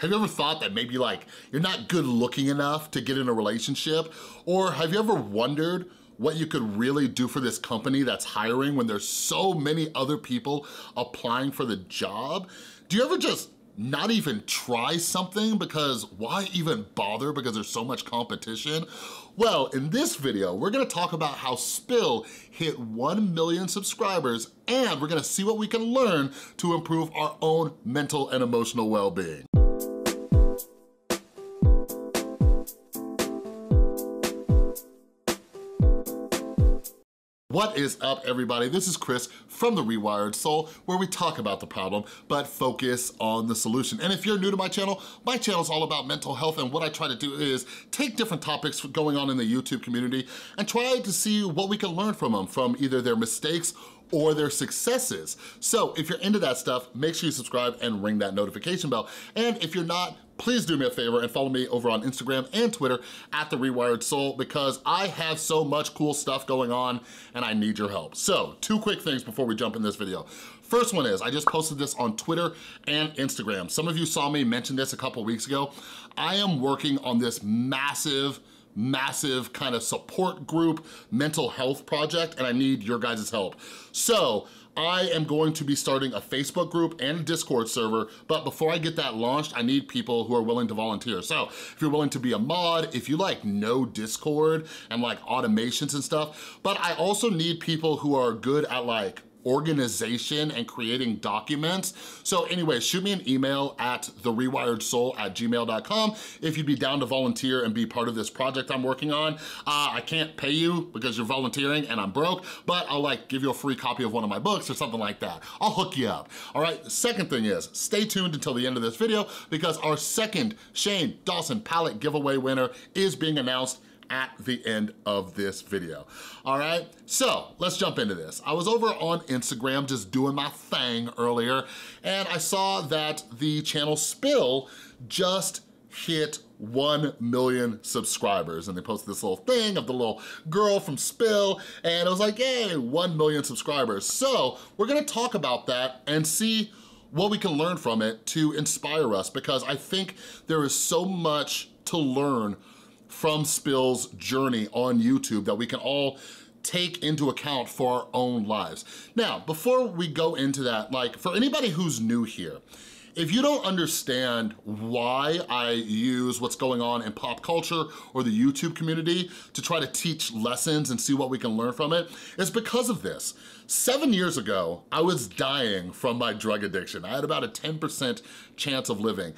Have you ever thought that maybe like you're not good looking enough to get in a relationship? Or have you ever wondered what you could really do for this company that's hiring when there's so many other people applying for the job? Do you ever just not even try something because why even bother because there's so much competition? Well, in this video, we're gonna talk about how Spill hit 1 million subscribers and we're gonna see what we can learn to improve our own mental and emotional well-being. What is up, everybody? This is Chris from The Rewired Soul, where we talk about the problem, but focus on the solution. And if you're new to my channel, my channel is all about mental health, and what I try to do is take different topics going on in the YouTube community and try to see what we can learn from them, from either their mistakes or their successes. So if you're into that stuff, make sure you subscribe and ring that notification bell. And if you're not, please do me a favor and follow me over on Instagram and Twitter at The Rewired Soul because I have so much cool stuff going on and I need your help. So two quick things before we jump in this video. First one is, I just posted this on Twitter and Instagram. Some of you saw me mention this a couple weeks ago. I am working on this massive massive kind of support group mental health project and I need your guys' help. So I am going to be starting a Facebook group and a Discord server, but before I get that launched, I need people who are willing to volunteer. So if you're willing to be a mod, if you like know Discord and like automations and stuff, but I also need people who are good at like organization and creating documents. So anyway, shoot me an email at therewiredsoul at gmail.com if you'd be down to volunteer and be part of this project I'm working on. Uh, I can't pay you because you're volunteering and I'm broke, but I'll like give you a free copy of one of my books or something like that. I'll hook you up, all right? Second thing is, stay tuned until the end of this video because our second Shane Dawson palette giveaway winner is being announced at the end of this video. All right, so let's jump into this. I was over on Instagram just doing my thing earlier, and I saw that the channel Spill just hit 1 million subscribers. And they posted this little thing of the little girl from Spill, and it was like, yay, 1 million subscribers. So we're gonna talk about that and see what we can learn from it to inspire us because I think there is so much to learn from Spill's journey on YouTube that we can all take into account for our own lives. Now, before we go into that, like for anybody who's new here, if you don't understand why I use what's going on in pop culture or the YouTube community to try to teach lessons and see what we can learn from it, it's because of this. Seven years ago, I was dying from my drug addiction. I had about a 10% chance of living.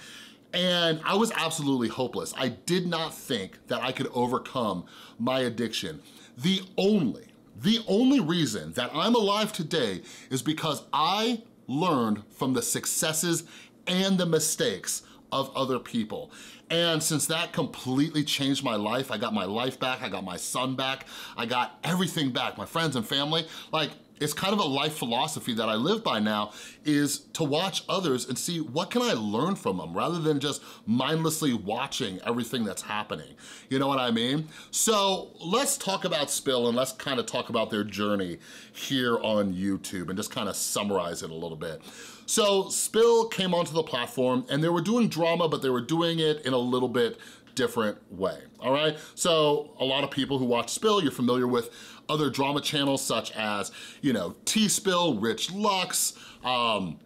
And I was absolutely hopeless. I did not think that I could overcome my addiction. The only, the only reason that I'm alive today is because I learned from the successes and the mistakes of other people. And since that completely changed my life, I got my life back, I got my son back, I got everything back, my friends and family, like it's kind of a life philosophy that I live by now is to watch others and see what can I learn from them rather than just mindlessly watching everything that's happening. You know what I mean? So let's talk about Spill and let's kind of talk about their journey here on YouTube and just kind of summarize it a little bit. So Spill came onto the platform and they were doing drama, but they were doing it in a little bit different way, all right? So a lot of people who watch Spill, you're familiar with other drama channels such as, you know, Tea Spill, Rich Lux, um,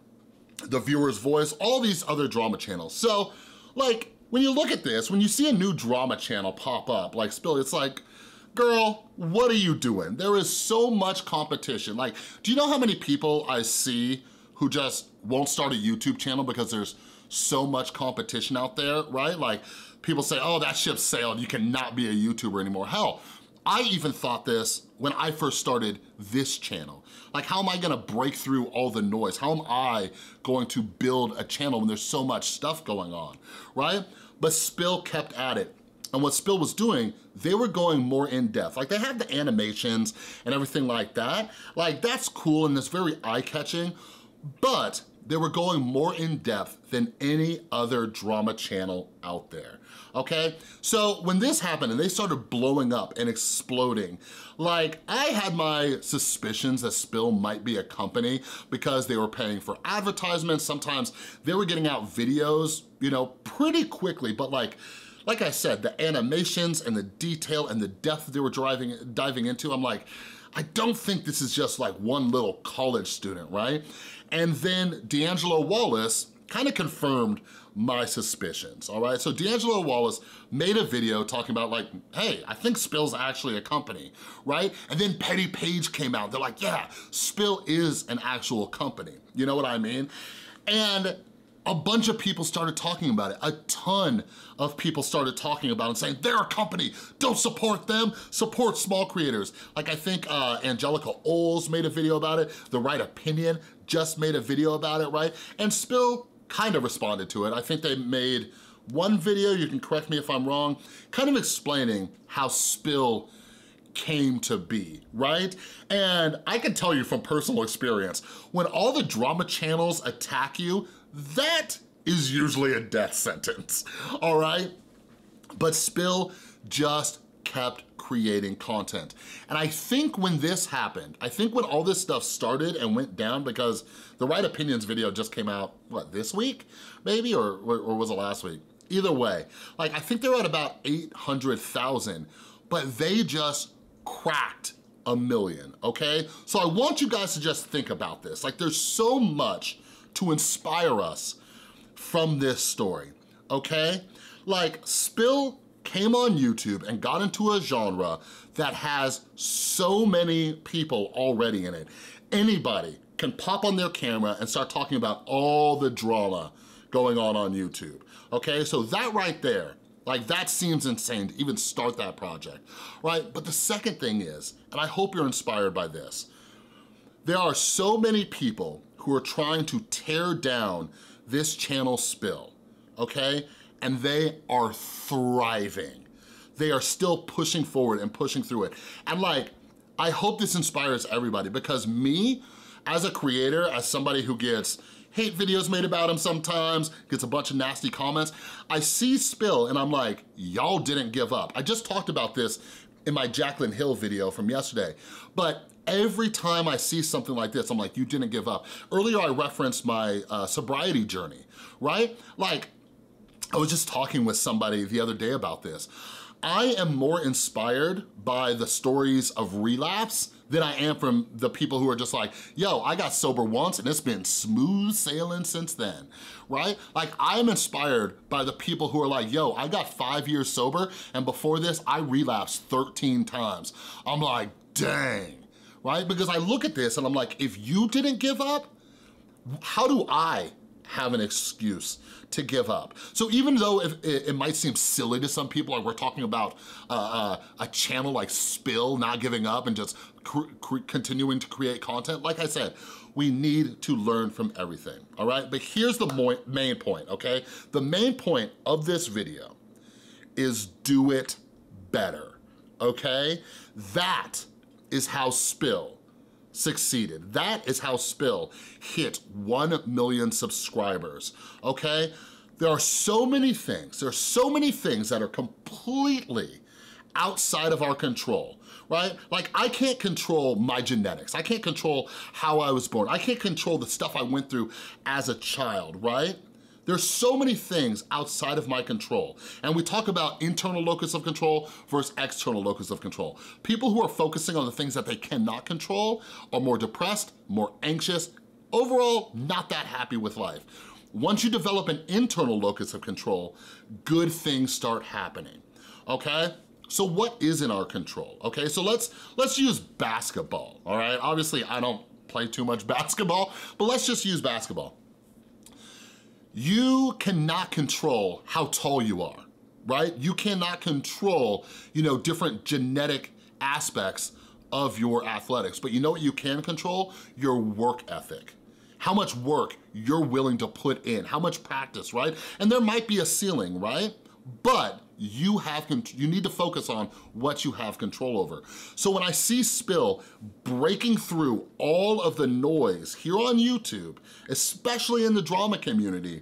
The Viewer's Voice, all these other drama channels. So, like, when you look at this, when you see a new drama channel pop up, like Spill, it's like, girl, what are you doing? There is so much competition. Like, do you know how many people I see who just won't start a YouTube channel because there's so much competition out there, right? Like, people say, oh, that ship sailed, you cannot be a YouTuber anymore. Hell, I even thought this when I first started this channel. Like, how am I gonna break through all the noise? How am I going to build a channel when there's so much stuff going on, right? But Spill kept at it. And what Spill was doing, they were going more in depth. Like they have the animations and everything like that. Like that's cool and it's very eye-catching, but they were going more in depth than any other drama channel out there, okay? So when this happened and they started blowing up and exploding, like I had my suspicions that Spill might be a company because they were paying for advertisements. Sometimes they were getting out videos, you know, pretty quickly, but like, like I said, the animations and the detail and the depth they were driving, diving into, I'm like, I don't think this is just like one little college student, right? And then D'Angelo Wallace kind of confirmed my suspicions, all right? So D'Angelo Wallace made a video talking about like, hey, I think Spill's actually a company, right? And then Petty Paige came out. They're like, yeah, Spill is an actual company. You know what I mean? And a bunch of people started talking about it. A ton of people started talking about it and saying, they're a company, don't support them, support small creators. Like I think uh, Angelika Oles made a video about it, The Right Opinion just made a video about it, right? And Spill kind of responded to it. I think they made one video, you can correct me if I'm wrong, kind of explaining how Spill came to be, right? And I can tell you from personal experience, when all the drama channels attack you, that is usually a death sentence, all right? But Spill just kept creating content. And I think when this happened, I think when all this stuff started and went down because the Right Opinions video just came out, what, this week? Maybe, or, or was it last week? Either way, like I think they're at about 800,000, but they just cracked a million, okay? So I want you guys to just think about this. Like there's so much to inspire us from this story, okay? Like, Spill came on YouTube and got into a genre that has so many people already in it. Anybody can pop on their camera and start talking about all the drama going on on YouTube, okay? So that right there, like that seems insane to even start that project, right? But the second thing is, and I hope you're inspired by this, there are so many people who are trying to tear down this channel spill, okay? And they are thriving. They are still pushing forward and pushing through it. And like, I hope this inspires everybody because me, as a creator, as somebody who gets hate videos made about him sometimes, gets a bunch of nasty comments, I see Spill and I'm like, y'all didn't give up. I just talked about this in my Jaclyn Hill video from yesterday, but every time I see something like this, I'm like, you didn't give up. Earlier I referenced my uh, sobriety journey, right? Like, I was just talking with somebody the other day about this. I am more inspired by the stories of relapse than I am from the people who are just like, yo, I got sober once and it's been smooth sailing since then, right? Like I'm inspired by the people who are like, yo, I got five years sober and before this I relapsed 13 times. I'm like, dang, right? Because I look at this and I'm like, if you didn't give up, how do I have an excuse to give up. So even though it, it, might seem silly to some people, like we're talking about uh, uh, a channel like Spill not giving up and just continuing to create content, like I said, we need to learn from everything, all right? But here's the main point, okay? The main point of this video is do it better, okay? That is how Spill succeeded. That is how Spill hit 1 million subscribers, okay? There are so many things, there are so many things that are completely outside of our control, right? Like I can't control my genetics. I can't control how I was born. I can't control the stuff I went through as a child, right? There's so many things outside of my control. And we talk about internal locus of control versus external locus of control. People who are focusing on the things that they cannot control are more depressed, more anxious, overall not that happy with life. Once you develop an internal locus of control, good things start happening, okay? So what is in our control, okay? So let's, let's use basketball, all right? Obviously, I don't play too much basketball, but let's just use basketball. You cannot control how tall you are, right? You cannot control, you know, different genetic aspects of your athletics, but you know what you can control? Your work ethic. How much work you're willing to put in, how much practice, right? And there might be a ceiling, right? But you have you need to focus on what you have control over. So when I see Spill breaking through all of the noise here on YouTube, especially in the drama community,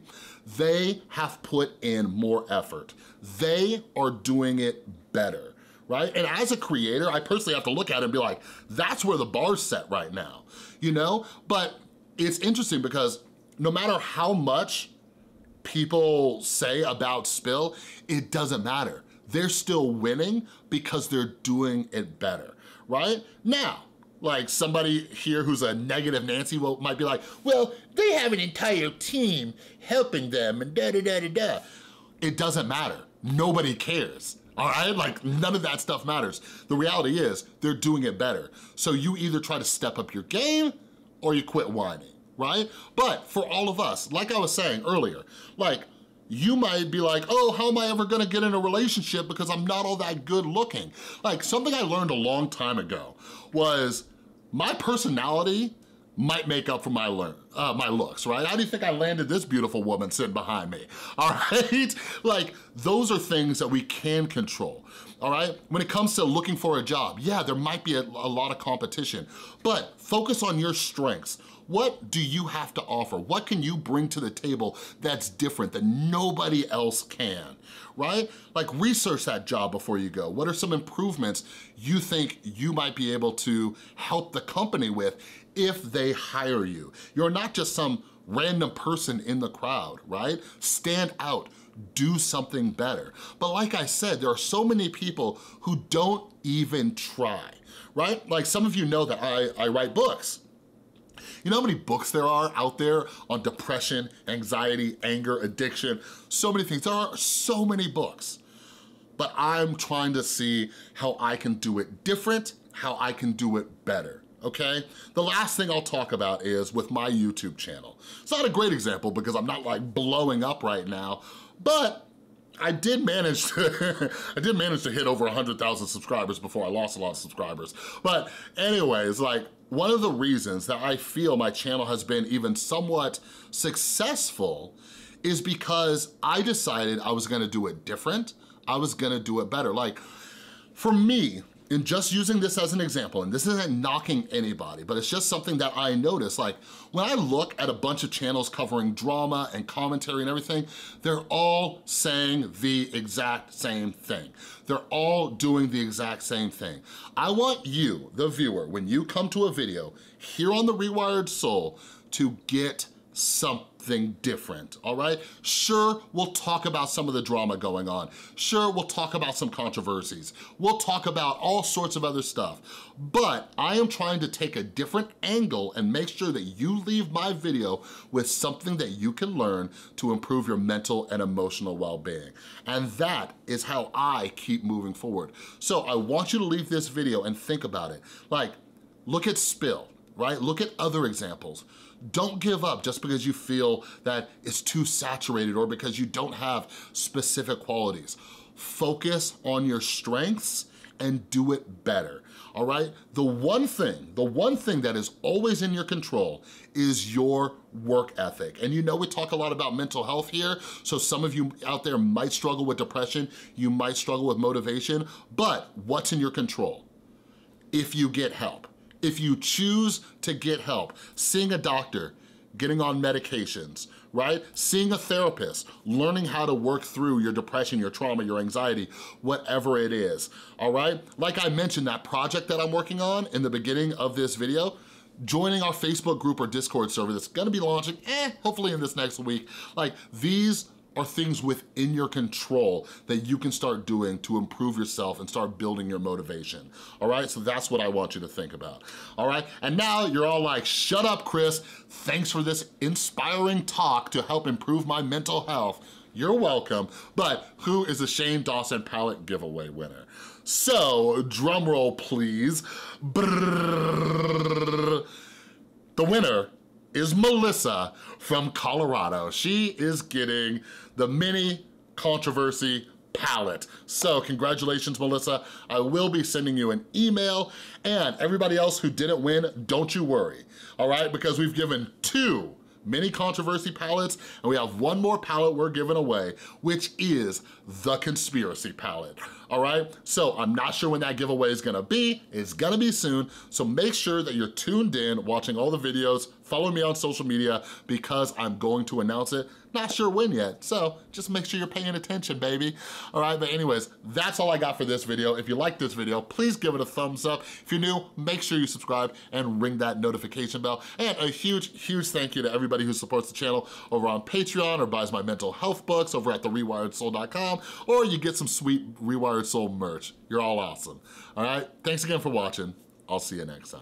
they have put in more effort. They are doing it better right? And as a creator, I personally have to look at it and be like, that's where the bar's set right now, you know? But it's interesting because no matter how much people say about Spill, it doesn't matter. They're still winning because they're doing it better, right? Now, like somebody here who's a negative Nancy will, might be like, well, they have an entire team helping them and da da da da da. It doesn't matter. Nobody cares. All right, like none of that stuff matters. The reality is they're doing it better. So you either try to step up your game or you quit whining right? But for all of us, like I was saying earlier, like you might be like, oh, how am I ever gonna get in a relationship because I'm not all that good looking? Like something I learned a long time ago was my personality might make up for my uh, my looks, right? How do you think I landed this beautiful woman sitting behind me, all right? Like, those are things that we can control, all right? When it comes to looking for a job, yeah, there might be a, a lot of competition, but focus on your strengths. What do you have to offer? What can you bring to the table that's different that nobody else can, right? Like research that job before you go. What are some improvements you think you might be able to help the company with if they hire you? You're not just some random person in the crowd, right? Stand out, do something better. But like I said, there are so many people who don't even try, right? Like some of you know that I, I write books, you know how many books there are out there on depression, anxiety, anger, addiction, so many things. There are so many books. But I'm trying to see how I can do it different, how I can do it better okay? The last thing I'll talk about is with my YouTube channel. It's not a great example because I'm not like blowing up right now, but I did manage to, I did manage to hit over 100,000 subscribers before I lost a lot of subscribers. But anyways, like one of the reasons that I feel my channel has been even somewhat successful is because I decided I was gonna do it different. I was gonna do it better. Like, for me, in just using this as an example, and this isn't knocking anybody, but it's just something that I notice, like when I look at a bunch of channels covering drama and commentary and everything, they're all saying the exact same thing. They're all doing the exact same thing. I want you, the viewer, when you come to a video here on The Rewired Soul, to get something different, all right? Sure, we'll talk about some of the drama going on. Sure, we'll talk about some controversies. We'll talk about all sorts of other stuff. But I am trying to take a different angle and make sure that you leave my video with something that you can learn to improve your mental and emotional well-being. And that is how I keep moving forward. So I want you to leave this video and think about it. Like, look at Spill, right? Look at other examples. Don't give up just because you feel that it's too saturated or because you don't have specific qualities. Focus on your strengths and do it better, all right? The one thing, the one thing that is always in your control is your work ethic. And you know we talk a lot about mental health here, so some of you out there might struggle with depression, you might struggle with motivation, but what's in your control? If you get help if you choose to get help, seeing a doctor, getting on medications, right? Seeing a therapist, learning how to work through your depression, your trauma, your anxiety, whatever it is, all right? Like I mentioned, that project that I'm working on in the beginning of this video, joining our Facebook group or Discord server that's gonna be launching, eh, hopefully in this next week. Like these are things within your control that you can start doing to improve yourself and start building your motivation, all right? So that's what I want you to think about, all right? And now you're all like, shut up, Chris. Thanks for this inspiring talk to help improve my mental health. You're welcome, but who is the Shane Dawson palette giveaway winner? So, drum roll please. Brrr. The winner is Melissa from Colorado. She is getting the mini controversy palette. So congratulations, Melissa. I will be sending you an email and everybody else who didn't win, don't you worry, all right? Because we've given two mini controversy palettes, and we have one more palette we're giving away, which is the Conspiracy palette, all right? So I'm not sure when that giveaway is gonna be. It's gonna be soon, so make sure that you're tuned in, watching all the videos, follow me on social media because I'm going to announce it not sure when yet, so just make sure you're paying attention, baby. All right, but anyways, that's all I got for this video. If you like this video, please give it a thumbs up. If you're new, make sure you subscribe and ring that notification bell. And a huge, huge thank you to everybody who supports the channel over on Patreon or buys my mental health books over at therewiredsoul.com or you get some sweet Rewired Soul merch. You're all awesome. All right, thanks again for watching. I'll see you next time.